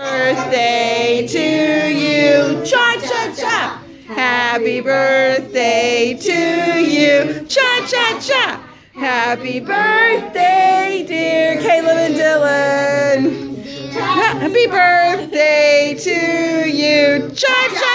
Birthday to you, cha cha cha. Happy birthday to you, cha cha cha. Happy birthday, dear Caleb and Dillon. Happy birthday to you, cha cha.